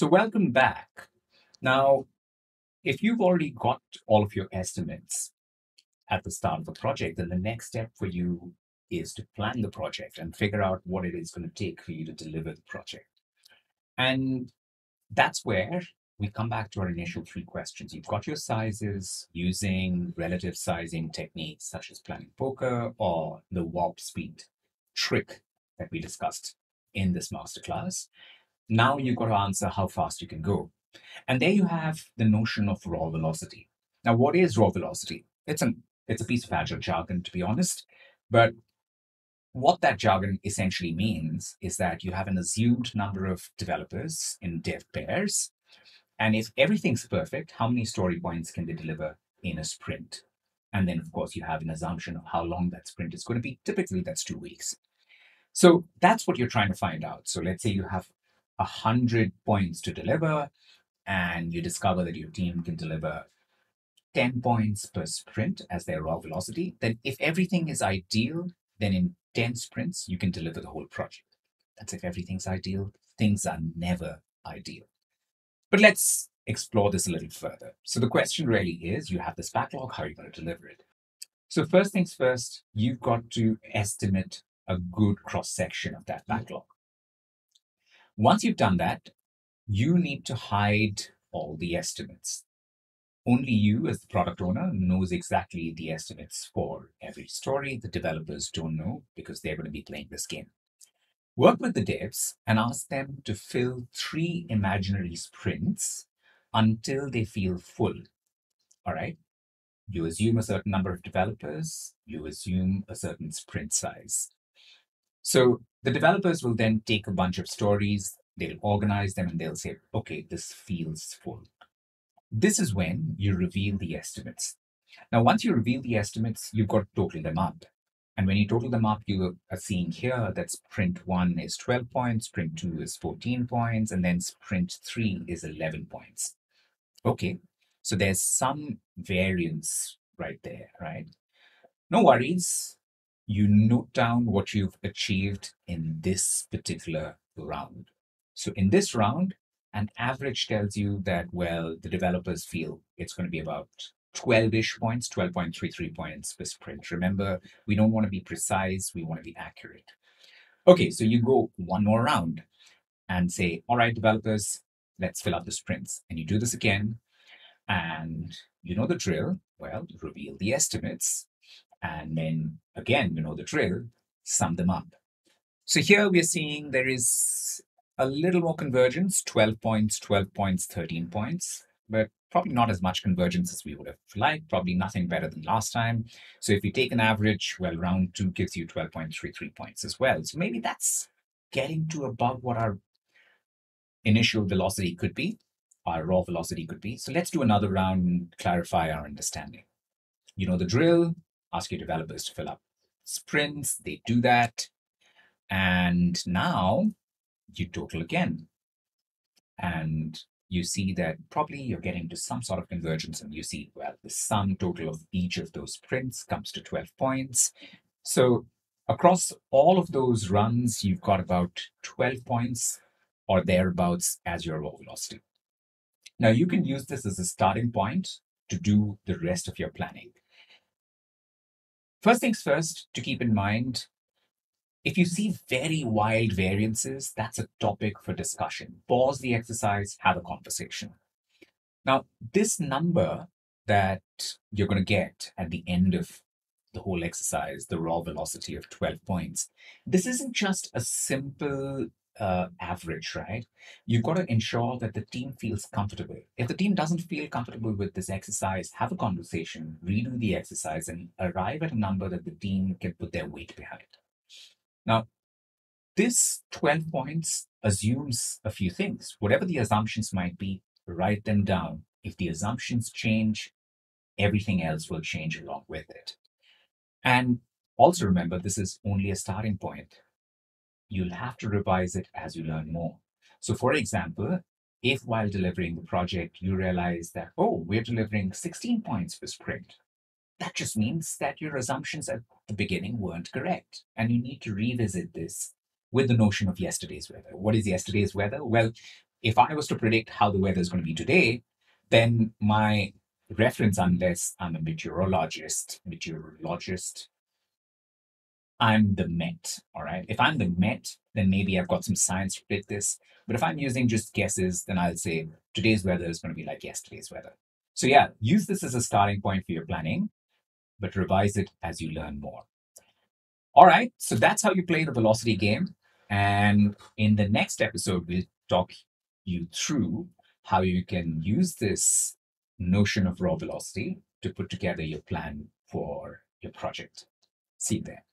So welcome back. Now, if you've already got all of your estimates at the start of the project, then the next step for you is to plan the project and figure out what it is going to take for you to deliver the project. And that's where we come back to our initial three questions. You've got your sizes using relative sizing techniques such as planning poker or the warp speed trick that we discussed in this masterclass. Now you've got to answer how fast you can go. And there you have the notion of raw velocity. Now, what is raw velocity? It's an it's a piece of agile jargon, to be honest. But what that jargon essentially means is that you have an assumed number of developers in dev pairs. And if everything's perfect, how many story points can they deliver in a sprint? And then, of course, you have an assumption of how long that sprint is going to be. Typically, that's two weeks. So that's what you're trying to find out. So let's say you have 100 points to deliver, and you discover that your team can deliver 10 points per sprint as their raw velocity, then if everything is ideal, then in 10 sprints, you can deliver the whole project. That's if everything's ideal. Things are never ideal. But let's explore this a little further. So the question really is, you have this backlog, how are you going to deliver it? So first things first, you've got to estimate a good cross section of that mm. backlog. Once you've done that, you need to hide all the estimates. Only you, as the product owner, knows exactly the estimates for every story. The developers don't know because they're going to be playing this game. Work with the devs and ask them to fill three imaginary sprints until they feel full. All right. You assume a certain number of developers, you assume a certain sprint size. So the developers will then take a bunch of stories, they'll organize them, and they'll say, okay, this feels full. This is when you reveal the estimates. Now, once you reveal the estimates, you've got to total them up. And when you total them up, you are seeing here that sprint one is 12 points, sprint two is 14 points, and then sprint three is 11 points. Okay, so there's some variance right there, right? No worries you note down what you've achieved in this particular round. So in this round, an average tells you that, well, the developers feel it's going to be about 12-ish points, 12.33 points per sprint. Remember, we don't want to be precise, we want to be accurate. Okay, so you go one more round and say, all right, developers, let's fill up the sprints. And you do this again, and you know the drill. Well, reveal the estimates and then again, you know the drill, sum them up. So here we are seeing there is a little more convergence, 12 points, 12 points, 13 points, but probably not as much convergence as we would have liked, probably nothing better than last time. So if we take an average, well, round two gives you 12.33 points as well. So maybe that's getting to above what our initial velocity could be, our raw velocity could be. So let's do another round and clarify our understanding. You know the drill, ask your developers to fill up sprints. They do that. And now you total again. And you see that probably you're getting to some sort of convergence and you see, well, the sum total of each of those sprints comes to 12 points. So across all of those runs, you've got about 12 points or thereabouts as your velocity. Now you can use this as a starting point to do the rest of your planning. First things first, to keep in mind, if you see very wild variances, that's a topic for discussion. Pause the exercise, have a conversation. Now, this number that you're going to get at the end of the whole exercise, the raw velocity of 12 points, this isn't just a simple uh, average, right? You've got to ensure that the team feels comfortable. If the team doesn't feel comfortable with this exercise, have a conversation, redo the exercise, and arrive at a number that the team can put their weight behind. Now, this 12 points assumes a few things. Whatever the assumptions might be, write them down. If the assumptions change, everything else will change along with it. And also remember, this is only a starting point you'll have to revise it as you learn more. So for example, if while delivering the project, you realize that, oh, we're delivering 16 points per sprint, that just means that your assumptions at the beginning weren't correct. And you need to revisit this with the notion of yesterday's weather. What is yesterday's weather? Well, if I was to predict how the weather is going to be today, then my reference, unless I'm a meteorologist, meteorologist, I'm the Met. All right. If I'm the Met, then maybe I've got some science to predict this. But if I'm using just guesses, then I'll say today's weather is going to be like yesterday's weather. So yeah, use this as a starting point for your planning, but revise it as you learn more. All right. So that's how you play the velocity game. And in the next episode, we'll talk you through how you can use this notion of raw velocity to put together your plan for your project. See you there.